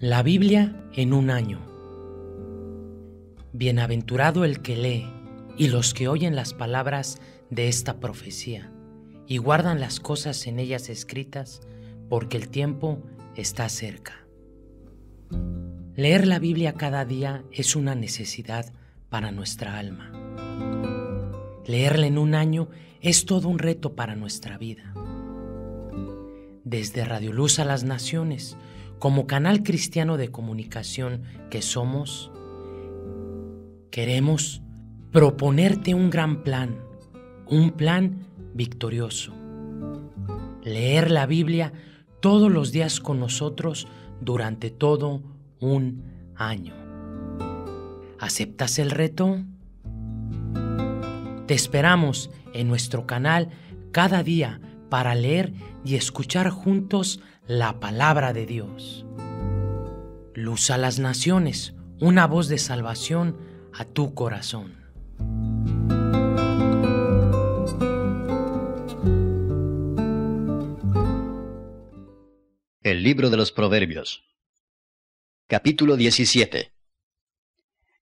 La Biblia en un año. Bienaventurado el que lee y los que oyen las palabras de esta profecía y guardan las cosas en ellas escritas, porque el tiempo está cerca. Leer la Biblia cada día es una necesidad para nuestra alma. Leerla en un año es todo un reto para nuestra vida. Desde Radio Luz a las Naciones, como canal cristiano de comunicación que somos, queremos proponerte un gran plan, un plan victorioso. Leer la Biblia todos los días con nosotros durante todo un año. ¿Aceptas el reto? Te esperamos en nuestro canal cada día para leer y escuchar juntos la palabra de Dios. Luz a las naciones, una voz de salvación a tu corazón. El libro de los Proverbios Capítulo 17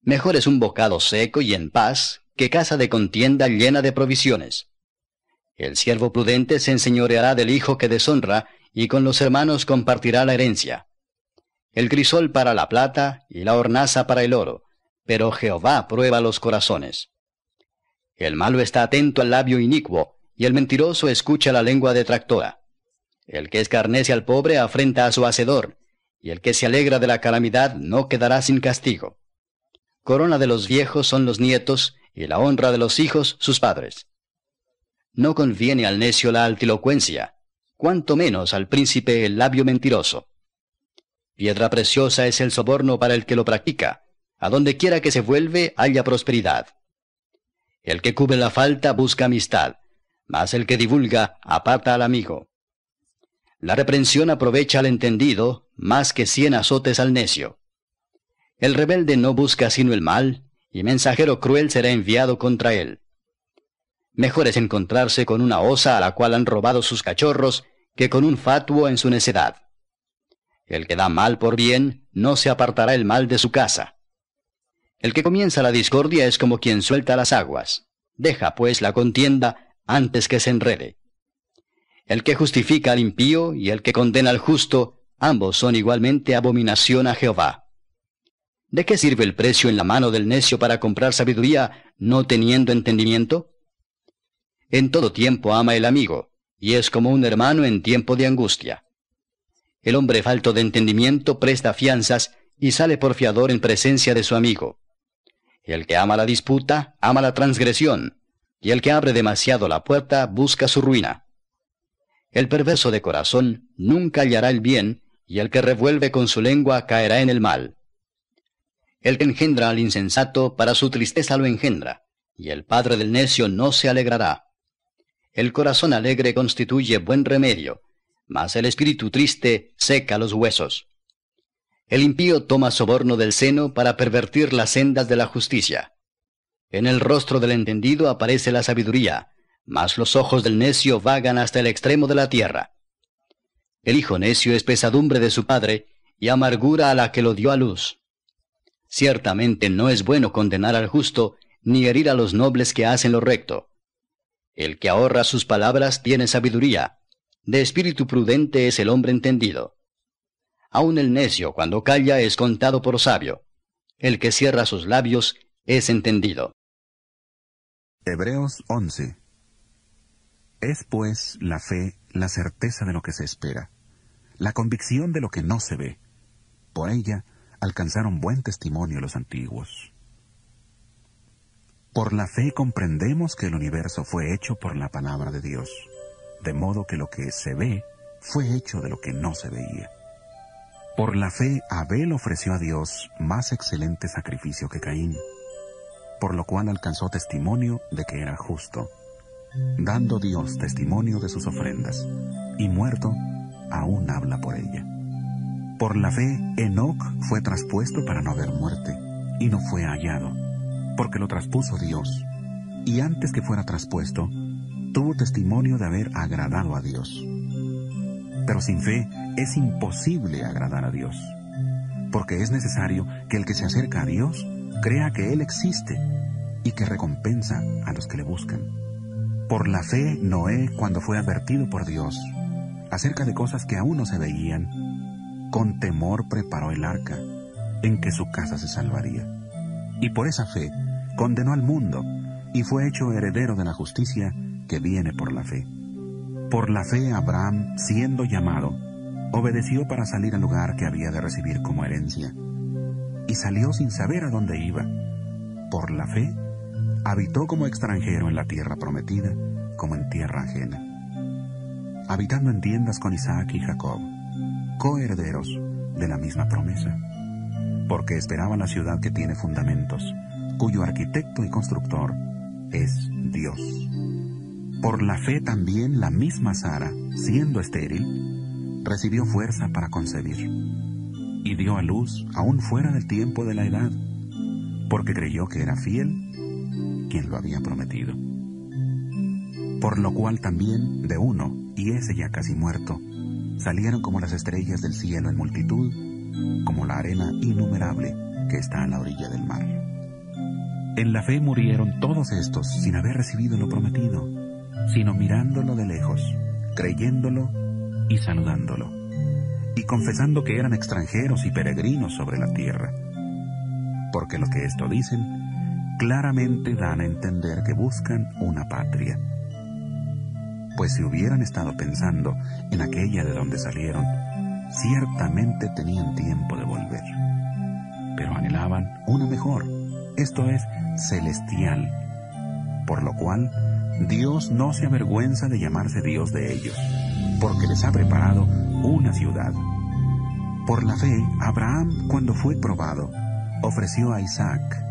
Mejor es un bocado seco y en paz que casa de contienda llena de provisiones. El siervo prudente se enseñoreará del hijo que deshonra, y con los hermanos compartirá la herencia. El crisol para la plata y la hornaza para el oro, pero Jehová prueba los corazones. El malo está atento al labio inicuo, y el mentiroso escucha la lengua detractora. El que escarnece al pobre afrenta a su hacedor, y el que se alegra de la calamidad no quedará sin castigo. Corona de los viejos son los nietos, y la honra de los hijos sus padres. No conviene al necio la altilocuencia, cuanto menos al príncipe el labio mentiroso. Piedra preciosa es el soborno para el que lo practica, a donde quiera que se vuelve haya prosperidad. El que cubre la falta busca amistad, mas el que divulga aparta al amigo. La reprensión aprovecha al entendido, más que cien azotes al necio. El rebelde no busca sino el mal, y mensajero cruel será enviado contra él. Mejor es encontrarse con una osa a la cual han robado sus cachorros que con un fatuo en su necedad. El que da mal por bien, no se apartará el mal de su casa. El que comienza la discordia es como quien suelta las aguas. Deja, pues, la contienda antes que se enrede. El que justifica al impío y el que condena al justo, ambos son igualmente abominación a Jehová. ¿De qué sirve el precio en la mano del necio para comprar sabiduría, no teniendo entendimiento? En todo tiempo ama el amigo, y es como un hermano en tiempo de angustia. El hombre falto de entendimiento presta fianzas y sale por fiador en presencia de su amigo. El que ama la disputa, ama la transgresión, y el que abre demasiado la puerta busca su ruina. El perverso de corazón nunca hallará el bien, y el que revuelve con su lengua caerá en el mal. El que engendra al insensato, para su tristeza lo engendra, y el padre del necio no se alegrará. El corazón alegre constituye buen remedio, mas el espíritu triste seca los huesos. El impío toma soborno del seno para pervertir las sendas de la justicia. En el rostro del entendido aparece la sabiduría, mas los ojos del necio vagan hasta el extremo de la tierra. El hijo necio es pesadumbre de su padre, y amargura a la que lo dio a luz. Ciertamente no es bueno condenar al justo, ni herir a los nobles que hacen lo recto. El que ahorra sus palabras tiene sabiduría. De espíritu prudente es el hombre entendido. Aun el necio cuando calla es contado por sabio. El que cierra sus labios es entendido. Hebreos 11 Es pues la fe la certeza de lo que se espera, la convicción de lo que no se ve. Por ella alcanzaron buen testimonio los antiguos. Por la fe comprendemos que el universo fue hecho por la palabra de Dios, de modo que lo que se ve fue hecho de lo que no se veía. Por la fe Abel ofreció a Dios más excelente sacrificio que Caín, por lo cual alcanzó testimonio de que era justo, dando Dios testimonio de sus ofrendas, y muerto aún habla por ella. Por la fe Enoc fue traspuesto para no haber muerte, y no fue hallado porque lo traspuso Dios, y antes que fuera traspuesto, tuvo testimonio de haber agradado a Dios. Pero sin fe es imposible agradar a Dios, porque es necesario que el que se acerca a Dios crea que Él existe y que recompensa a los que le buscan. Por la fe, Noé, cuando fue advertido por Dios acerca de cosas que aún no se veían, con temor preparó el arca en que su casa se salvaría. Y por esa fe condenó al mundo y fue hecho heredero de la justicia que viene por la fe. Por la fe Abraham, siendo llamado, obedeció para salir al lugar que había de recibir como herencia, y salió sin saber a dónde iba. Por la fe, habitó como extranjero en la tierra prometida, como en tierra ajena, habitando en tiendas con Isaac y Jacob, coherederos de la misma promesa, porque esperaba la ciudad que tiene fundamentos, cuyo arquitecto y constructor es Dios. Por la fe también la misma Sara, siendo estéril, recibió fuerza para concebir y dio a luz aún fuera del tiempo de la edad, porque creyó que era fiel quien lo había prometido. Por lo cual también de uno, y ese ya casi muerto, salieron como las estrellas del cielo en multitud, como la arena innumerable que está a la orilla del mar. En la fe murieron todos estos sin haber recibido lo prometido, sino mirándolo de lejos, creyéndolo y saludándolo, y confesando que eran extranjeros y peregrinos sobre la tierra. Porque lo que esto dicen, claramente dan a entender que buscan una patria. Pues si hubieran estado pensando en aquella de donde salieron, ciertamente tenían tiempo de volver. Pero anhelaban una mejor, esto es, celestial, por lo cual Dios no se avergüenza de llamarse Dios de ellos, porque les ha preparado una ciudad. Por la fe, Abraham, cuando fue probado, ofreció a Isaac,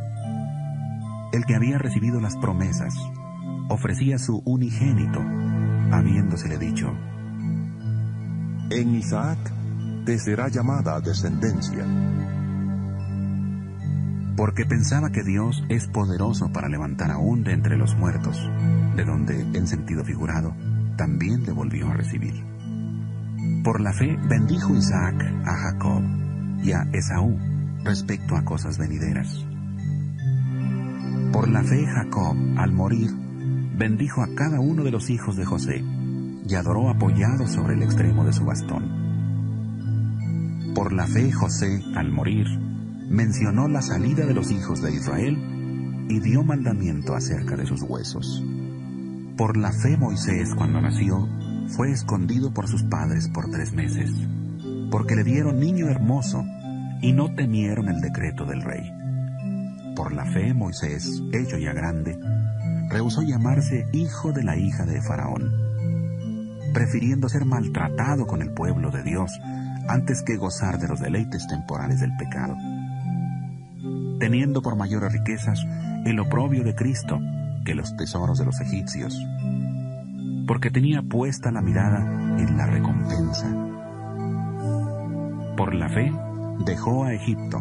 el que había recibido las promesas, ofrecía su unigénito, habiéndosele dicho, En Isaac te será llamada descendencia porque pensaba que Dios es poderoso para levantar aún de entre los muertos, de donde, en sentido figurado, también le volvió a recibir. Por la fe bendijo Isaac a Jacob y a Esaú respecto a cosas venideras. Por la fe Jacob, al morir, bendijo a cada uno de los hijos de José y adoró apoyado sobre el extremo de su bastón. Por la fe José, al morir, mencionó la salida de los hijos de Israel y dio mandamiento acerca de sus huesos. Por la fe Moisés cuando nació fue escondido por sus padres por tres meses, porque le dieron niño hermoso y no temieron el decreto del rey. Por la fe Moisés, hecho ya grande, rehusó llamarse hijo de la hija de Faraón, prefiriendo ser maltratado con el pueblo de Dios antes que gozar de los deleites temporales del pecado teniendo por mayores riquezas el oprobio de Cristo que los tesoros de los egipcios, porque tenía puesta la mirada en la recompensa. Por la fe dejó a Egipto,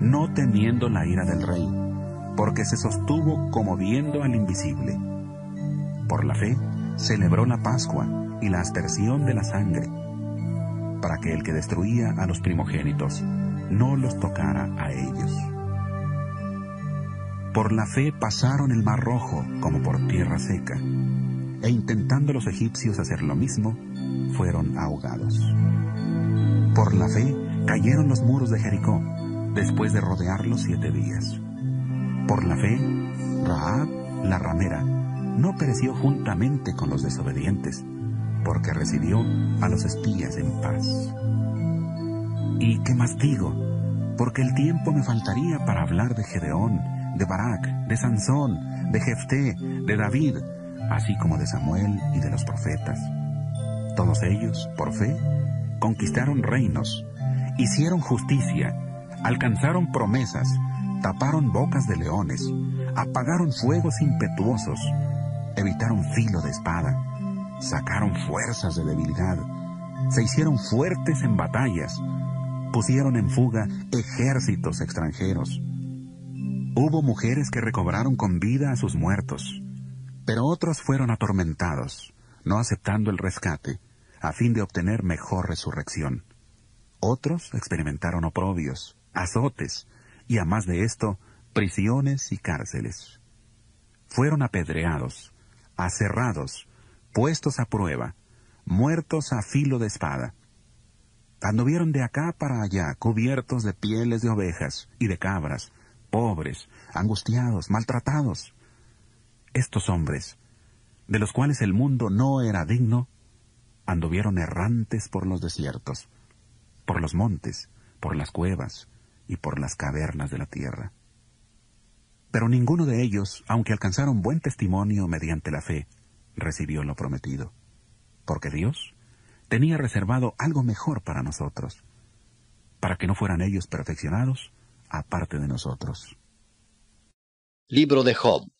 no temiendo la ira del rey, porque se sostuvo como viendo al invisible. Por la fe celebró la Pascua y la aspersión de la sangre, para que el que destruía a los primogénitos no los tocara a ellos. Por la fe pasaron el mar rojo como por tierra seca, e intentando los egipcios hacer lo mismo, fueron ahogados. Por la fe cayeron los muros de Jericó, después de rodearlos siete días. Por la fe, Raab, la ramera, no pereció juntamente con los desobedientes, porque recibió a los espías en paz. ¿Y qué más digo? Porque el tiempo me faltaría para hablar de Gedeón, de Barak, de Sansón, de Jefté, de David, así como de Samuel y de los profetas. Todos ellos, por fe, conquistaron reinos, hicieron justicia, alcanzaron promesas, taparon bocas de leones, apagaron fuegos impetuosos, evitaron filo de espada, sacaron fuerzas de debilidad, se hicieron fuertes en batallas, pusieron en fuga ejércitos extranjeros Hubo mujeres que recobraron con vida a sus muertos, pero otros fueron atormentados, no aceptando el rescate, a fin de obtener mejor resurrección. Otros experimentaron oprobios, azotes, y a más de esto, prisiones y cárceles. Fueron apedreados, aserrados, puestos a prueba, muertos a filo de espada. Anduvieron de acá para allá, cubiertos de pieles de ovejas y de cabras, pobres, angustiados, maltratados. Estos hombres, de los cuales el mundo no era digno, anduvieron errantes por los desiertos, por los montes, por las cuevas y por las cavernas de la tierra. Pero ninguno de ellos, aunque alcanzaron buen testimonio mediante la fe, recibió lo prometido, porque Dios tenía reservado algo mejor para nosotros, para que no fueran ellos perfeccionados aparte de nosotros. Libro de Job,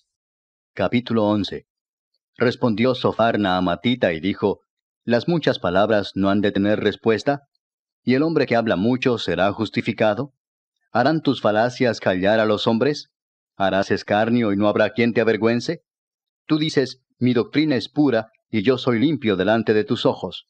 capítulo 11. Respondió Sofarna a Matita y dijo, ¿Las muchas palabras no han de tener respuesta? ¿Y el hombre que habla mucho será justificado? ¿Harán tus falacias callar a los hombres? ¿Harás escarnio y no habrá quien te avergüence? Tú dices, mi doctrina es pura, y yo soy limpio delante de tus ojos.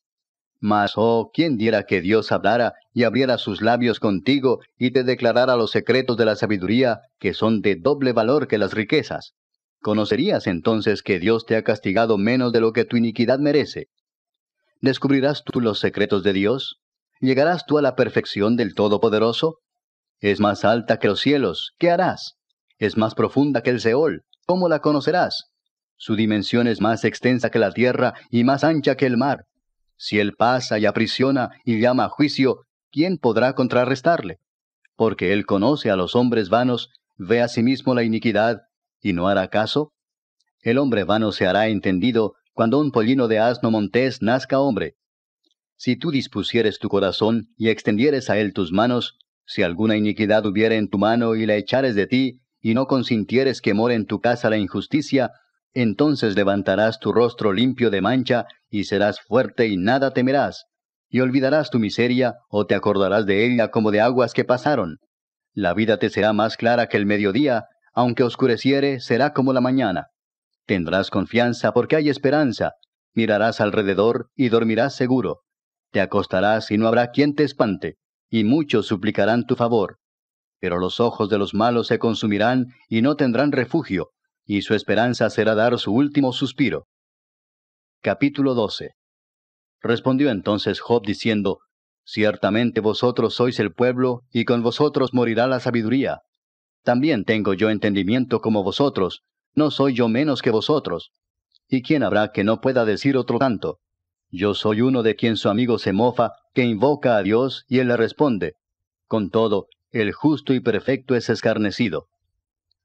Mas, oh, ¿quién diera que Dios hablara y abriera sus labios contigo y te declarara los secretos de la sabiduría, que son de doble valor que las riquezas? ¿Conocerías entonces que Dios te ha castigado menos de lo que tu iniquidad merece? ¿Descubrirás tú los secretos de Dios? ¿Llegarás tú a la perfección del Todopoderoso? Es más alta que los cielos, ¿qué harás? es más profunda que el Seol. ¿Cómo la conocerás? Su dimensión es más extensa que la tierra y más ancha que el mar. Si él pasa y aprisiona y llama a juicio, ¿quién podrá contrarrestarle? Porque él conoce a los hombres vanos, ve a sí mismo la iniquidad, y no hará caso. El hombre vano se hará entendido cuando un pollino de asno montés nazca hombre. Si tú dispusieres tu corazón y extendieres a él tus manos, si alguna iniquidad hubiere en tu mano y la echares de ti, y no consintieres que more en tu casa la injusticia, entonces levantarás tu rostro limpio de mancha, y serás fuerte y nada temerás, y olvidarás tu miseria, o te acordarás de ella como de aguas que pasaron. La vida te será más clara que el mediodía, aunque oscureciere, será como la mañana. Tendrás confianza porque hay esperanza, mirarás alrededor y dormirás seguro. Te acostarás y no habrá quien te espante, y muchos suplicarán tu favor pero los ojos de los malos se consumirán y no tendrán refugio, y su esperanza será dar su último suspiro. Capítulo 12 Respondió entonces Job diciendo, Ciertamente vosotros sois el pueblo, y con vosotros morirá la sabiduría. También tengo yo entendimiento como vosotros, no soy yo menos que vosotros. ¿Y quién habrá que no pueda decir otro tanto? Yo soy uno de quien su amigo se mofa, que invoca a Dios, y él le responde. Con todo, el justo y perfecto es escarnecido.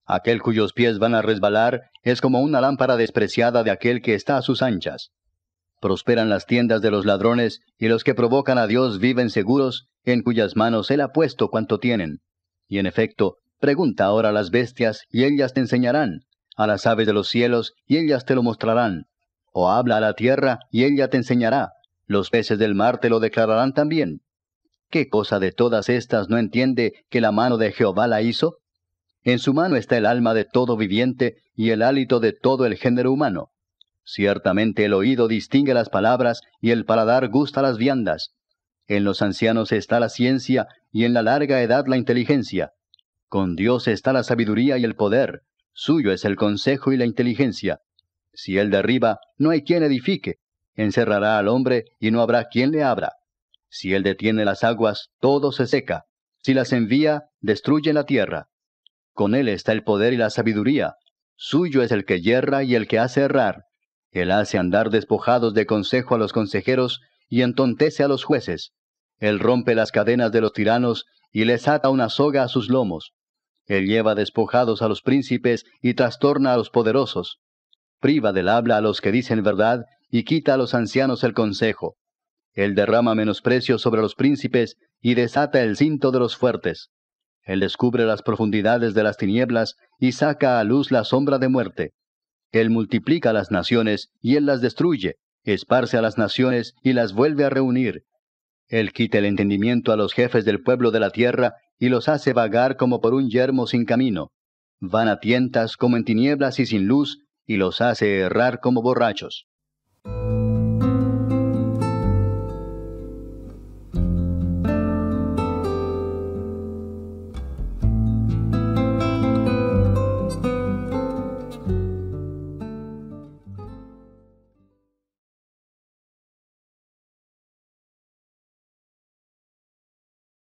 Aquel cuyos pies van a resbalar es como una lámpara despreciada de aquel que está a sus anchas. Prosperan las tiendas de los ladrones, y los que provocan a Dios viven seguros, en cuyas manos Él ha puesto cuanto tienen. Y en efecto, pregunta ahora a las bestias, y ellas te enseñarán, a las aves de los cielos, y ellas te lo mostrarán. O habla a la tierra, y ella te enseñará. Los peces del mar te lo declararán también. ¿Qué cosa de todas estas no entiende que la mano de Jehová la hizo? En su mano está el alma de todo viviente y el hálito de todo el género humano. Ciertamente el oído distingue las palabras y el paladar gusta las viandas. En los ancianos está la ciencia y en la larga edad la inteligencia. Con Dios está la sabiduría y el poder. Suyo es el consejo y la inteligencia. Si él derriba, no hay quien edifique. Encerrará al hombre y no habrá quien le abra. Si él detiene las aguas, todo se seca. Si las envía, destruye la tierra. Con él está el poder y la sabiduría. Suyo es el que yerra y el que hace errar. Él hace andar despojados de consejo a los consejeros y entontece a los jueces. Él rompe las cadenas de los tiranos y les ata una soga a sus lomos. Él lleva despojados a los príncipes y trastorna a los poderosos. Priva del habla a los que dicen verdad y quita a los ancianos el consejo. Él derrama menosprecio sobre los príncipes y desata el cinto de los fuertes. Él descubre las profundidades de las tinieblas y saca a luz la sombra de muerte. Él multiplica las naciones y él las destruye, esparce a las naciones y las vuelve a reunir. Él quita el entendimiento a los jefes del pueblo de la tierra y los hace vagar como por un yermo sin camino. Van a tientas como en tinieblas y sin luz, y los hace errar como borrachos.